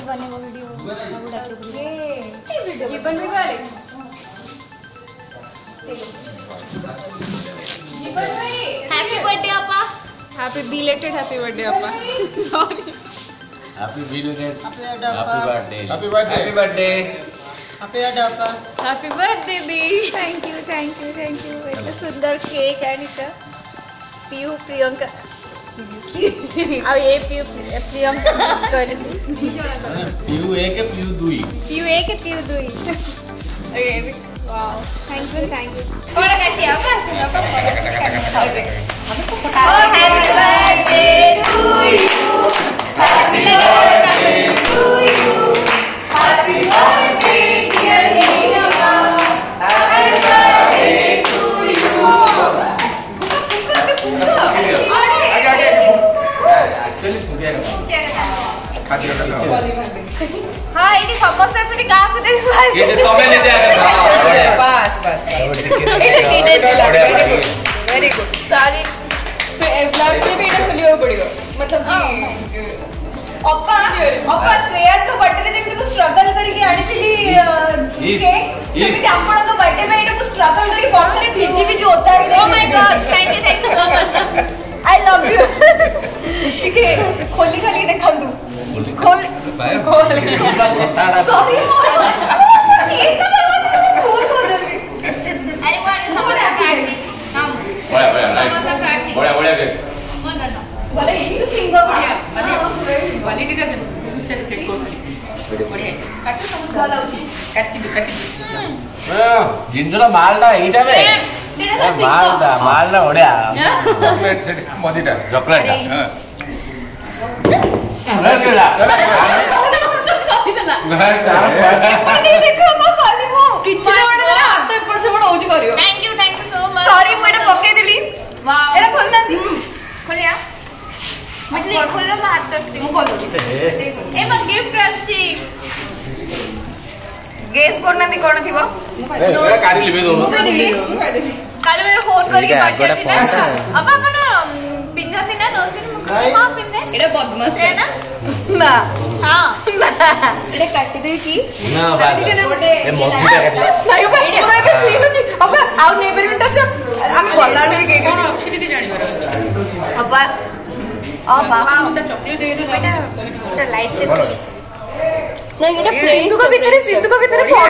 ಅಲ್ಲಿ ಬನ್ನಿ ವಿಡಿಯೋ ಜೀವನ್ ಬೇಕಲ್ಲಿ हैप्पी बर्थडे अपा हैप्पी बिलेटेड हैप्पी बर्थडे अपा sorry happy belated happy birthday happy birthday happy birthday happy birthday अपा happy birthday the thank you thank you thank you इतना सुंदर cake है निका पीयू प्रियंका अब ये पीयू प्रियंका କରିଛି प्यू एक है प्यू दुई पीयू एक पीयू दुई wow thank you thank you photo कैसी है बस लोग photo happy birthday to you happy birthday to you happy birthday dear Neena happy birthday to you actually मुझे हाँ ये समस्त से गाँ को दे ये जो तमे ले जाए हाँ बस बस वेरी गुड सारी तो ब्लॉग में भी इधर खुलियो पड़ियो मतलब कि अप्पा अप्पा श्रेया तो बर्थडे देखते को स्ट्रगल करके आनी थी केक तो भी आपण को बर्थडे में इधर को स्ट्रगल करके फ़ोन करे भिजी भिजी होता है ओ my God thank you thank you so much I love you ଟିକେ ଖୋଲି ଖାଲି ଦେଖନ୍ତୁ ଖୋଲି ସରି ଜିନିଷର ମାଲଟା ଏଇଟା ବେ মালদা মালদা ওড়িয়া চকলেট মদিটা घर क्यों ला घर મને દેખો તો ખાલી મો કિચડે ઓડે ના હાથ એક પડસે પણ ઓજી કર્યો thank you thank you so much sorry હું એને પકડી દેલી વાવ એને ખોલ ના દી ખોલ્યા મતલબ ખોલો માં હાથ તો હું ખોલું એમાં ગિફ્ટ હશે ગેસ કરનાંતિ કોણ થિવ કાઢી લેવે દો કાલે મેં ફોન કરી પાછી હતી ના અબ આપણ পিন্না পিন্না নোজপিন মুখে মা পিন্নে এটা বদমাস है ना না হ্যাঁ এটা কাটি দে কি না বাবা এ মধ্যে কাটলা নাই বাবা পুরো একটা ফিল্ম আছে বাবা আউ নেবার মিনিট আছে আমি বললাম রে কে কোন অক্ষিতি কে জানিবার বাবা ও বাবা ওটা চকলেট দিয়ে দাও এটা লাইট দিয়ে না এটা ফ্রেন্ডস কো ভিতরে সিন্ধু কো ভিতরে ফটো